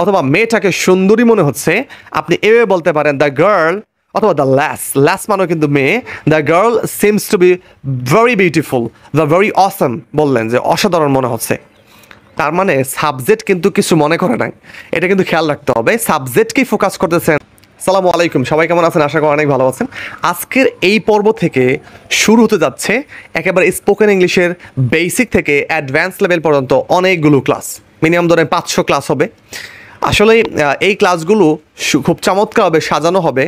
অথবা মেয়েটাকে সুন্দরী মনে হচ্ছে, আপনি এভাবে বলতে পারেন দ্য গার্ল অথবা দ্য ল্যাস ল্যাস মানেও কিন্তু মেয়ে। The girl seems to be very beautiful the very awesome বললেন যে অসাধারণ মনে হচ্ছে। তার মানে সাবজেক্ট কিন্তু কিছু মনে করে নাই। এটা কিন্তু খেয়াল রাখতে হবে সাবজেক্টকেই ফোকাস করতেছেন? সালাম আলাইকুম, সবাই কেমন আছেন? আশা করি অনেক ভালো আছেন। আজকের এই পর্ব থেকে শুরু হতে যাচ্ছে একেবারে স্পোকেন ইংলিশের বেসিক থেকে অ্যাডভান্স লেভেল পর্যন্ত অনেকগুলো ক্লাস মিনিমাম ধরেন পাঁচশো ক্লাস হবে। আসলে এই ক্লাসগুলো খুব চমৎকারভাবে সাজানো হবে,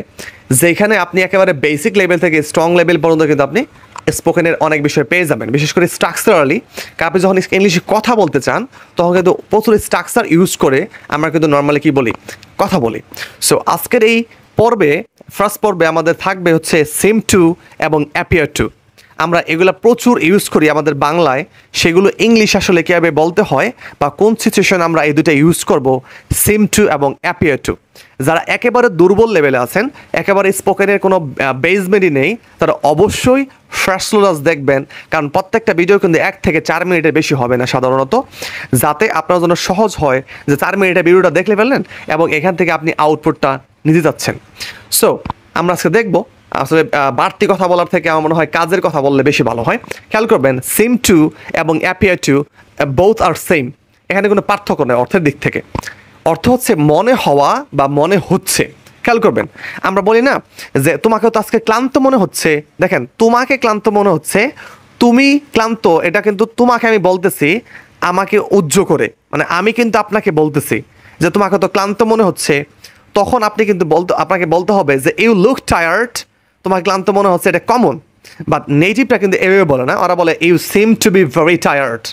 যেখানে আপনি একেবারে বেসিক লেভেল থেকে স্ট্রং লেভেল পর্যন্ত কিন্তু আপনি স্পোকেনের অনেক বিষয় পেয়ে যাবেন। বিশেষ করে স্ট্রাকচারালি আপনি যখন ইংলিশে কথা বলতে চান, তখন কিন্তু প্রচুর স্ট্রাকচার ইউজ করে আমরা কিন্তু নর্মালি কি বলি? কথা বলি। সো আজকের এই পর্বে ফার্স্ট পর্বে আমাদের থাকবে হচ্ছে সেম টু এবং অ্যাপিয়ার টু আমরা এগুলা প্রচুর ইউজ করি আমাদের বাংলায়। সেগুলো ইংলিশ আসলে কীভাবে বলতে হয় বা কোন সিচুয়েশন আমরা এই দুটো ইউজ করব সিম টু এবং অ্যাপিয়ার টু যারা একেবারে দুর্বল লেভেলে আছেন, একেবারে স্পোকেনের কোনো বেসমেন্টই নেই, তারা অবশ্যই ফ্রেশলোরাস দেখবেন। কারণ প্রত্যেকটা ভিডিও কিন্তু এক থেকে চার মিনিটের বেশি হবে না সাধারণত। যাতে আপনার জন্য সহজ হয় যে চার মিনিটের ভিডিওটা দেখলে ফেললেন এবং এখান থেকে আপনি আউটপুটটা নিতে যাচ্ছেন। সো আমরা আজকে দেখব আসলে বাড়তি কথা বলার থেকে আমার মনে হয় কাজের কথা বললে বেশি ভালো হয়। খেয়াল করবেন সিম টু এবং appear to both are same এখানে কোনো পার্থক্য নেই অর্থের দিক থেকে। অর্থ হচ্ছে মনে হওয়া বা মনে হচ্ছে। খেয়াল করবেন, আমরা বলি না যে তোমাকে তো আজকে ক্লান্ত মনে হচ্ছে। দেখেন, তোমাকে ক্লান্ত মনে হচ্ছে, তুমি ক্লান্ত, এটা কিন্তু তোমাকে আমি বলতেছি, আমাকে উজ্জ করে। মানে আমি কিন্তু আপনাকে বলতেছি যে তোমাকে তো ক্লান্ত মনে হচ্ছে। তখন আপনি কিন্তু বলতে, আপনাকে বলতে হবে যে ইউ লুক টায়ার্ড তোমার ক্লান্ত মনে হচ্ছে, এটা কমন বাট নেটিভটা কিন্তু এভাবে বলে না। ওরা বলে you seem to be very tired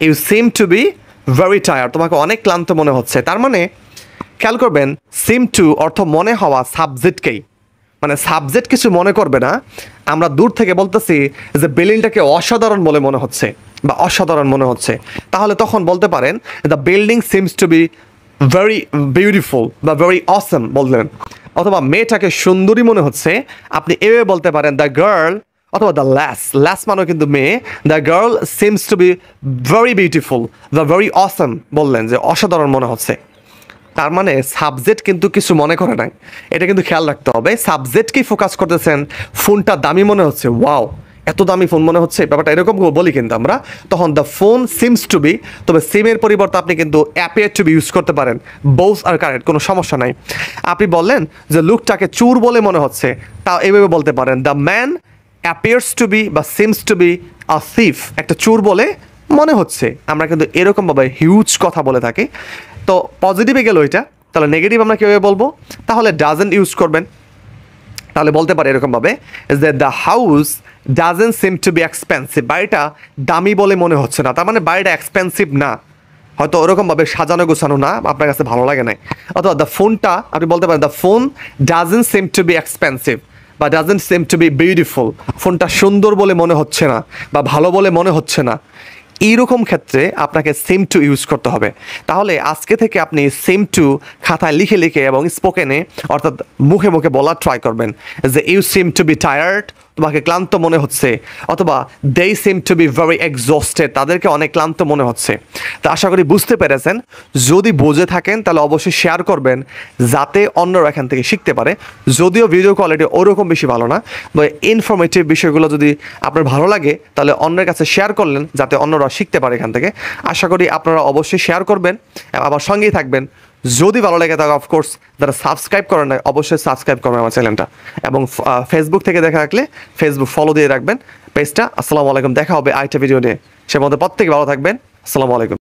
you seem to be very tired তোমাকে অনেক ক্লান্ত মনে হচ্ছে। তার মানে খেয়াল করবেন সিম টু অর্থ মনে হওয়া সাবজেক্টকেই মানে সাবজেক্ট কিছু মনে করবে না। আমরা দূর থেকে বলতেছি যে বিল্ডিংটাকে অসাধারণ বলে মনে হচ্ছে বা অসাধারণ মনে হচ্ছে। তাহলে তখন বলতে পারেন the building seems to be very beautiful বা ভেরি অসম বললেন। অথবা মেয়েটাকে সুন্দরী মনে হচ্ছে, আপনি এভাবে বলতে পারেন দ্য গার্ল অথবা দ্য ল্যাস ল্যাস মানেও কিন্তু মেয়ে। The girl seems to be very beautiful the very awesome বললেন যে অসাধারণ মনে হচ্ছে। তার মানে সাবজেক্ট কিন্তু কিছু মনে করে নাই। এটা কিন্তু খেয়াল রাখতে হবে। সাবজেক্টকেই ফোকাস করতেছেন, ফোনটা দামি মনে হচ্ছে। ওয়াও এত দামি ফোন মনে হচ্ছে, ব্যাপারটা এরকম বলি কিন্তু আমরা। তখন the phone seems to be তবে সিমের পরিবর্তে আপনি কিন্তু অ্যাপেয়ার টু বি ইউজ করতে পারেন। বোস আর কারেন্ট কোনো সমস্যা নাই। আপনি বললেন যে লুকটাকে চুর বলে মনে হচ্ছে, তা এভাবে বলতে পারেন। The man appears to be বা seems to be a thief একটা চুর বলে মনে হচ্ছে। আমরা কিন্তু এরকমভাবে হিউজ কথা বলে থাকি। তো পজিটিভে গেল এটা, তাহলে নেগেটিভ আমরা কীভাবে বলব? তাহলে ডাজেন্ট ইউজ করবেন। তাহলে বলতে পারে এরকমভাবে যে the house doesn't seem to be expensive বাড়িটা দামি বলে মনে হচ্ছে না। তার মানে বাড়িটা এক্সপেন্সিভ না। হয়তো ওরকমভাবে সাজানো গোছানো না। আপনার কাছে ভালো লাগে নাই। অথবা দ্য ফোনটা আপনি বলতে পারেন the phone doesn't seem to be expensive বা doesn't seem to be beautiful ফোনটা সুন্দর বলে মনে হচ্ছে না বা ভালো বলে মনে হচ্ছে না। এইরকম ক্ষেত্রে আপনাকে সেম টু ইউজ করতে হবে। তাহলে আজকে থেকে আপনি সেম টু খাতায় লিখে লিখে এবং স্পোকেনে অর্থাৎ মুখে মুখে বলার ট্রাই করবেন যে you seem to be tired তোমাকে ক্লান্ত মনে হচ্ছে, অথবা they seem to be very exhausted তাদেরকে অনেক ক্লান্ত মনে হচ্ছে। তা আশা করি বুঝতে পেরেছেন। যদি বুঝে থাকেন, তাহলে অবশ্যই শেয়ার করবেন, যাতে অন্যরা এখান থেকে শিখতে পারে। যদিও ভিডিও কোয়ালিটি ওরকম বেশি ভালো না বা ইনফরমেটিভ বিষয়গুলো যদি আপনার ভালো লাগে, তাহলে অন্যের কাছে শেয়ার করলেন, যাতে অন্যরা শিখতে পারে এখান থেকে। আশা করি আপনারা অবশ্যই শেয়ার করবেন আবার সঙ্গেই থাকবেন। যদি ভালো লাগে তাহলে অফকোর্স যারা সাবস্ক্রাইব করেন না অবশ্যই সাবস্ক্রাইব করবেন আমার চ্যানেলটা এবং ফেসবুক থেকে দেখা রাখলে ফেসবুক ফলো দিয়ে রাখবেন। পেজটা আসসালামু আলাইকুম, দেখা হবে আরেকটা ভিডিও নিয়ে। সে মধ্যে প্রত্যেকে ভালো থাকবেন। আসসালামু আলাইকুম।